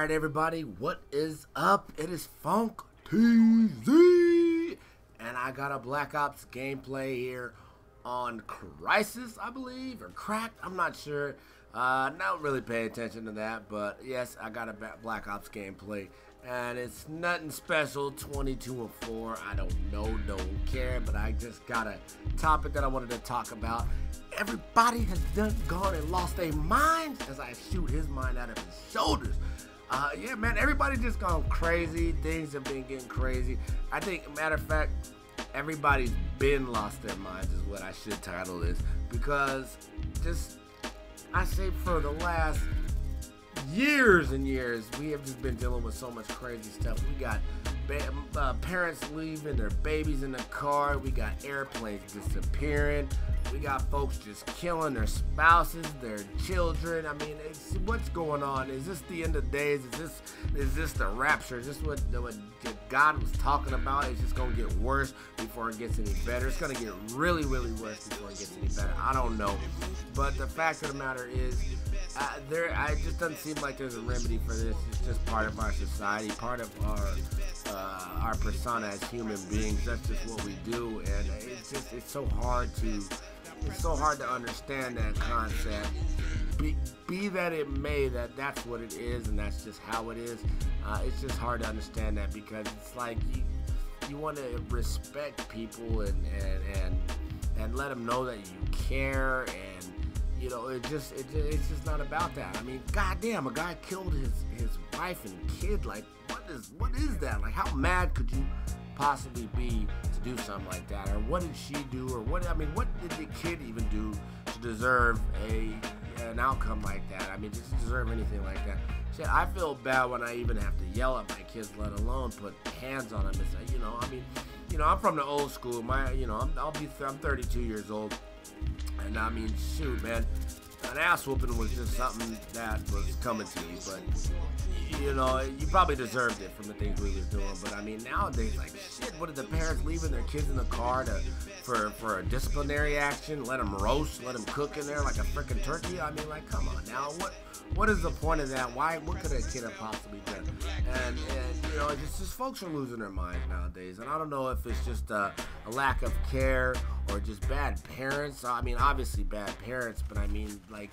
right, everybody, what is up? It is Funk Teezee, and I got a Black Ops gameplay here on Crisis, I believe, or Cracked. I'm not sure. Uh, not really pay attention to that, but yes, I got a Black Ops gameplay, and it's nothing special. 22 and 4. I don't know, don't care, but I just got a topic that I wanted to talk about. Everybody has done gone and lost their minds as I shoot his mind out of his shoulders. Uh, yeah, man, everybody just gone crazy. Things have been getting crazy. I think, matter of fact, everybody's been lost their minds is what I should title this because just I say for the last years and years we have just been dealing with so much crazy stuff. We got uh, parents leaving their babies in the car. We got airplanes disappearing. We got folks just killing their spouses, their children. I mean, what's going on? Is this the end of days? Is this is this the rapture? Is this what, what God was talking about? It's just gonna get worse before it gets any better. It's gonna get really, really worse before it gets any better. I don't know, but the fact of the matter is, uh, there. I just doesn't seem like there's a remedy for this. It's just part of our society, part of our uh, our persona as human beings. That's just what we do, and it's just it's so hard to it's so hard to understand that concept. Be, be that it may, that that's what it is, and that's just how it is. Uh, it's just hard to understand that because it's like you you want to respect people and and and and let them know that you care and you know it just it, it's just not about that i mean goddamn a guy killed his his wife and kid like what is what is that like how mad could you possibly be to do something like that? Or what did she do? Or what, I mean, what did the kid even do to deserve a an outcome like that? I mean, just deserve anything like that? Shit, I feel bad when I even have to yell at my kids, let alone put hands on them and say, you know, I mean, you know, I'm from the old school. My, you know, I'm, I'll be, I'm 32 years old. And I mean, shoot, man, an ass whooping was just something that was coming to you, but you know, you probably deserved it from the things we was doing. But I mean, nowadays, like shit, what are the parents leaving their kids in the car to for for a disciplinary action? Let them roast, let them cook in there like a freaking turkey. I mean, like, come on now, what what is the point of that? Why? What could a kid have possibly done? And, and you know, just, just folks are losing their minds nowadays. And I don't know if it's just a, a lack of care or just bad parents. I mean, obviously bad parents, but I mean, like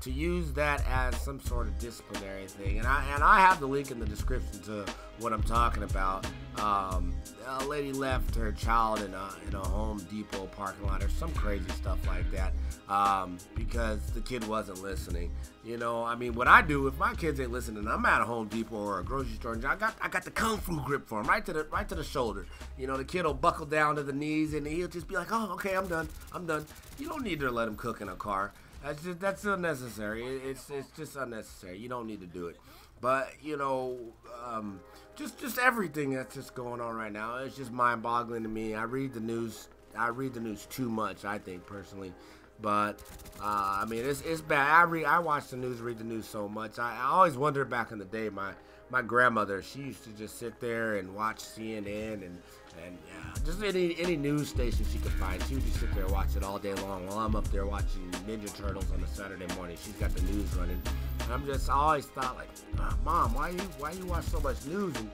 to use that as some sort of disciplinary thing. And I and I have the link in the description to what I'm talking about. Um, a lady left her child in a in a Home Depot parking lot or some crazy stuff like that um, because the kid wasn't listening. You know, I mean, what I do if my kids ain't listening, I'm at a Home Depot or a grocery store, and I got I got the kung fu grip for him, right to the right to the shoulder. You know, the kid will buckle down to the knees, and he'll just be like, "Oh, okay, I'm done, I'm done." You don't need to let him cook in a car. That's just that's unnecessary. It's it's just unnecessary. You don't need to do it. But you know, um, just just everything that's just going on right now. It's just mind-boggling to me. I read the news. I read the news too much. I think personally. But uh, I mean, it's it's bad. I read, I watch the news, read the news so much. I, I always wondered back in the day. My my grandmother, she used to just sit there and watch CNN and and yeah, just any any news station she could find. She would just sit there and watch it all day long while I'm up there watching Ninja Turtles on a Saturday morning. She's got the news running. And I'm just I always thought like, oh, mom, why you why you watch so much news? And,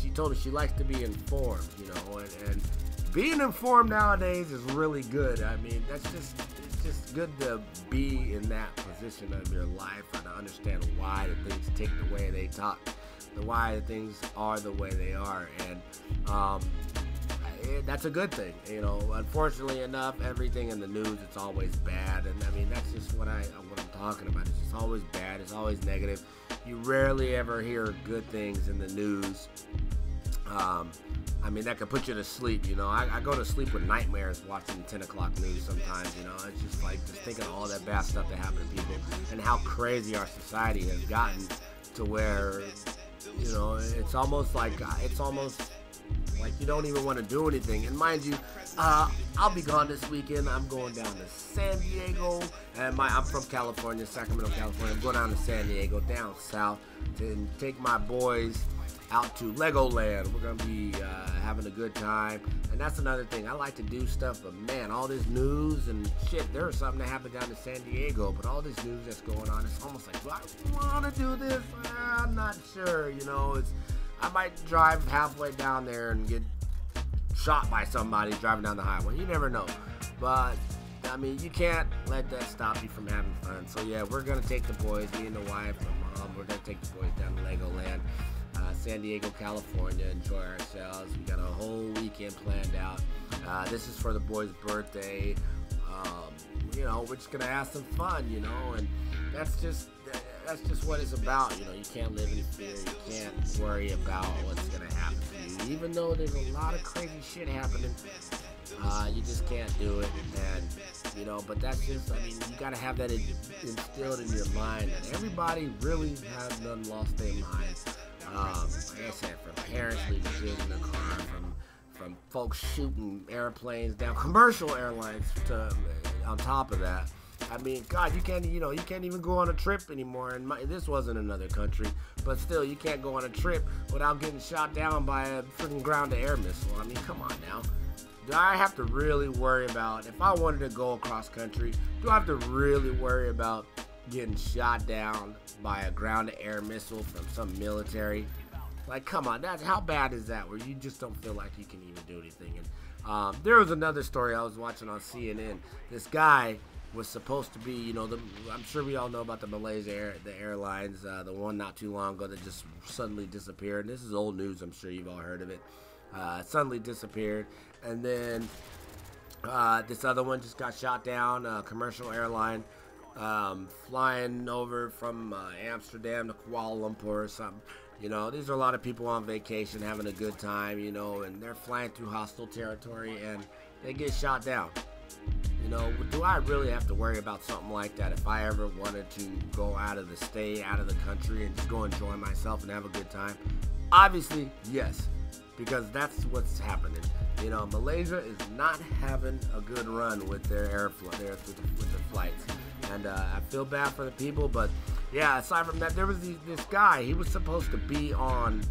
she told me she likes to be informed, you know, and, and being informed nowadays is really good. I mean, that's just just good to be in that position of your life and to understand why the things tick the way they talk why things are the way they are, and um, it, that's a good thing. You know, unfortunately enough, everything in the news it's always bad, and I mean that's just what I what I'm talking about. It's just always bad. It's always negative. You rarely ever hear good things in the news. Um, I mean, that could put you to sleep. You know, I, I, go to sleep with nightmares watching 10 o'clock news sometimes. You know, it's just like just thinking all that bad stuff that happened to people and how crazy our society has gotten to where you know, it's almost like uh, it's almost like you don't even want to do anything. And mind you, uh, I'll be gone this weekend. I'm going down to San Diego, and my I'm from California, Sacramento, California. I'm going down to San Diego, down south, to take my boys out to Legoland. We're gonna be uh, having a good time, and that's another thing. I like to do stuff, but man, all this news and shit. There's something that happened down in San Diego, but all this news that's going on, it's almost like, do I want to do this? Uh, I'm not sure. You know, it's I might drive halfway down there and get shot by somebody driving down the highway. You never know, but I mean, you can't let that stop you from having fun. So yeah, we're gonna take the boys, me and the wife, my mom. We're gonna take the boys down to Legoland, San Diego, California. Enjoy ourselves. We got a whole weekend planned out. Uh, this is for the boys' birthday. Um, you know, we're just gonna have some fun. You know, and that's just that's just what it's about. You know, you can't live in fear. You can't worry about what's gonna happen to you. Even though there's a lot of crazy shit happening, uh, you just can't do it. And you know, but that's just. I mean, you gotta have that instilled in your mind. And everybody really has none lost their minds. Um, said, from parents leaving kids in the car, from from folks shooting airplanes down, commercial airlines to on top of that. I mean, God, you can't, you know, you can't even go on a trip anymore. And my, this wasn't another country, but still, you can't go on a trip without getting shot down by a freaking ground-to-air missile. I mean, come on now. Do I have to really worry about if I wanted to go across country? Do I have to really worry about getting shot down by a ground-to-air missile from some military? Like, come on, that's how bad is that? Where you just don't feel like you can even do anything. And um, there was another story I was watching on CNN. This guy was supposed to be, you know, the, I'm sure we all know about the Malaysia Air, the airlines, uh, the one not too long ago that just suddenly disappeared. And This is old news. I'm sure you've all heard of it. Uh, suddenly disappeared, and then uh, this other one just got shot down. A commercial airline um, flying over from uh, Amsterdam to Kuala Lumpur or something. You know, these are a lot of people on vacation having a good time. You know, and they're flying through hostile territory and they get shot down. You know, do I really have to worry about something like that if I ever wanted to go out of the state, out of the country, and just go enjoy myself and have a good time? Obviously, yes, because that's what's happening. You know, Malaysia is not having a good run with their airflow, their with, the, flights, and uh, I feel bad for the people. But yeah, aside from that, there was this guy. He was supposed to be on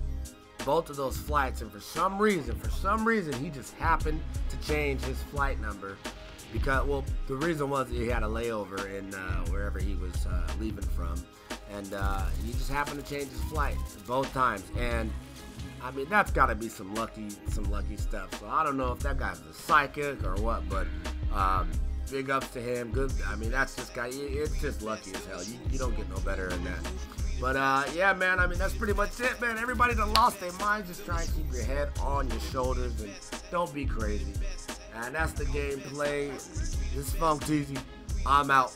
both of those flights, and for some reason, for some reason, he just happened to change his flight number because well the reason was he had a layover in uh, wherever he was uh, leaving from and uh, he just happened to change his flight both times and I mean that's got to be some lucky some lucky stuff so I don't know if that guy's a psychic or what but um, big ups to him good I mean that's just guy it's just lucky as hell you, you don't get no better than that but uh, yeah, man, I mean, that's pretty much it, man. Everybody that lost their minds, just try and keep your head on your shoulders and don't be crazy. And that's the gameplay. This is Funk Teezee. I'm out.